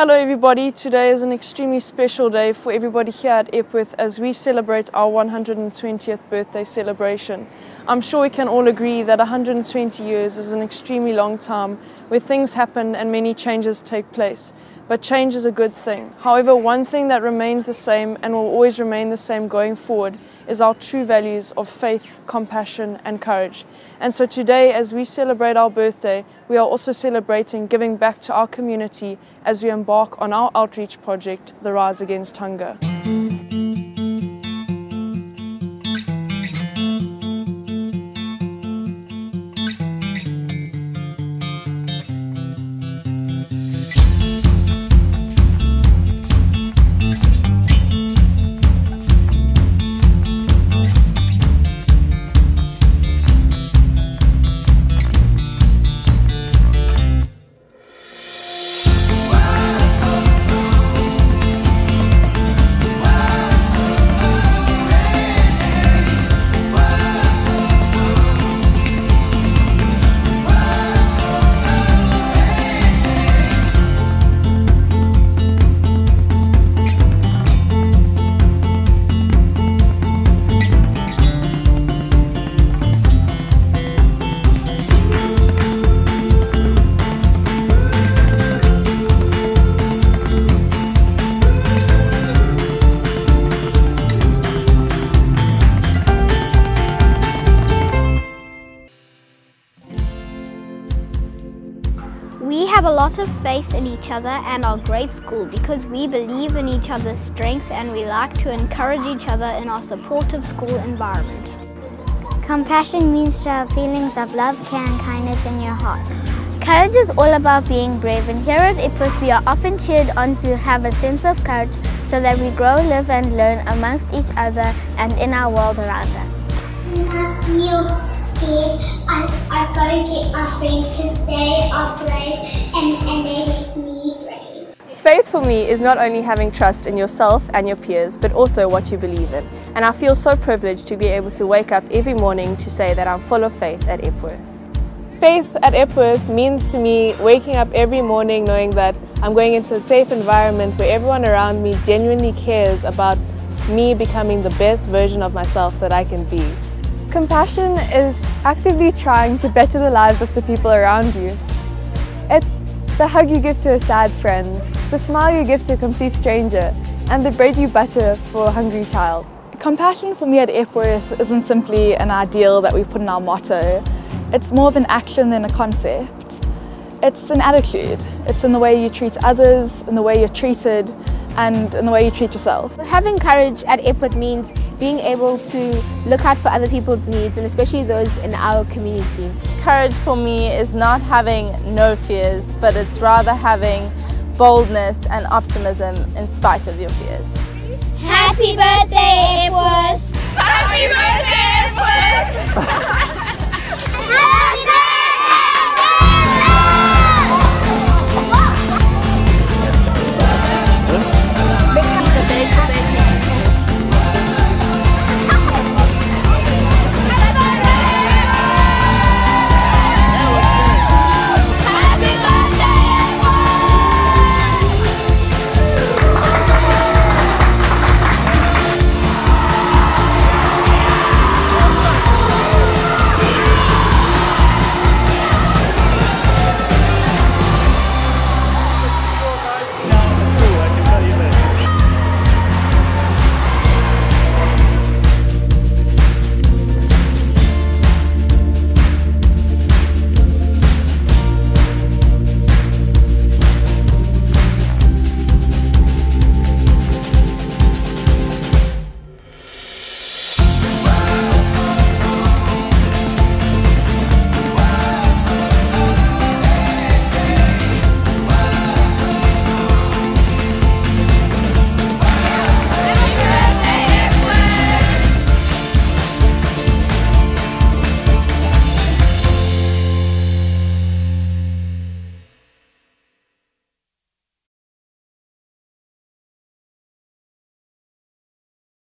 Hello everybody, today is an extremely special day for everybody here at Epworth as we celebrate our 120th birthday celebration. I'm sure we can all agree that 120 years is an extremely long time where things happen and many changes take place. But change is a good thing. However, one thing that remains the same and will always remain the same going forward is our true values of faith, compassion, and courage. And so today, as we celebrate our birthday, we are also celebrating giving back to our community as we embark on our outreach project, The Rise Against Hunger. We have a lot of faith in each other and our great school because we believe in each other's strengths and we like to encourage each other in our supportive school environment. Compassion means to have feelings of love, care and kindness in your heart. Courage is all about being brave and here at Epworth we are often cheered on to have a sense of courage so that we grow, live and learn amongst each other and in our world around us. I, I go get my because they are brave and, and they make me brave. Faith for me is not only having trust in yourself and your peers, but also what you believe in. And I feel so privileged to be able to wake up every morning to say that I'm full of faith at Epworth. Faith at Epworth means to me waking up every morning knowing that I'm going into a safe environment where everyone around me genuinely cares about me becoming the best version of myself that I can be. Compassion is actively trying to better the lives of the people around you. It's the hug you give to a sad friend, the smile you give to a complete stranger, and the bread you butter for a hungry child. Compassion for me at Epworth isn't simply an ideal that we put in our motto. It's more of an action than a concept. It's an attitude. It's in the way you treat others, in the way you're treated, and in the way you treat yourself. Having courage at Epworth means being able to look out for other people's needs and especially those in our community. Courage for me is not having no fears, but it's rather having boldness and optimism in spite of your fears. Happy birthday, Epworth! Happy birthday, Epworth! Happy birthday!